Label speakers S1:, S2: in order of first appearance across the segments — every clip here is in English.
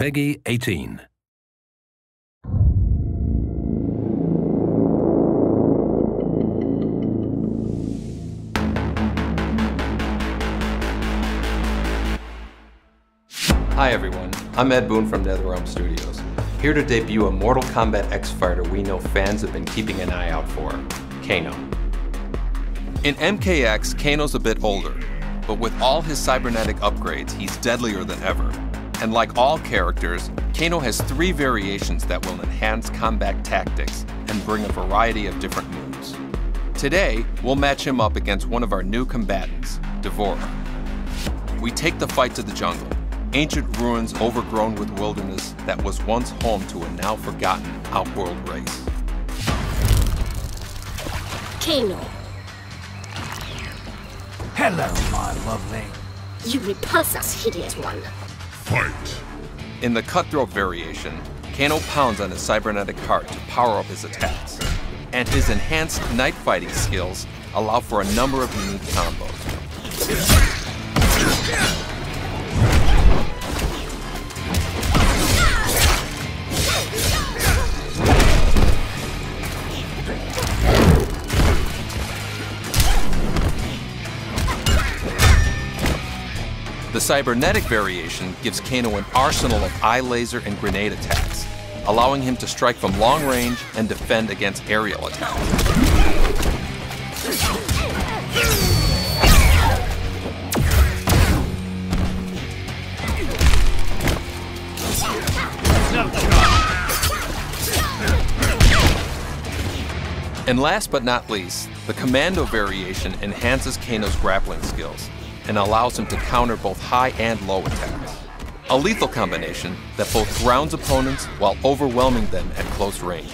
S1: PEGI 18.
S2: Hi everyone, I'm Ed Boon from NetherRealm Studios, here to debut a Mortal Kombat X fighter we know fans have been keeping an eye out for, Kano. In MKX, Kano's a bit older, but with all his cybernetic upgrades, he's deadlier than ever. And like all characters, Kano has three variations that will enhance combat tactics and bring a variety of different moves. Today, we'll match him up against one of our new combatants, D'Vorah. We take the fight to the jungle, ancient ruins overgrown with wilderness that was once home to a now forgotten outworld race.
S3: Kano,
S4: Hello, my lovely.
S3: you repulse us, hideous one.
S5: Fight!
S2: In the cutthroat variation, Kano pounds on his cybernetic heart to power up his attacks, and his enhanced night fighting skills allow for a number of unique combos. The cybernetic variation gives Kano an arsenal of eye laser and grenade attacks, allowing him to strike from long range and defend against aerial attacks. And last but not least, the Commando variation enhances Kano's grappling skills and allows him to counter both high and low attacks. A lethal combination that both grounds opponents while overwhelming them at close range.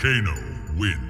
S5: Kano wins.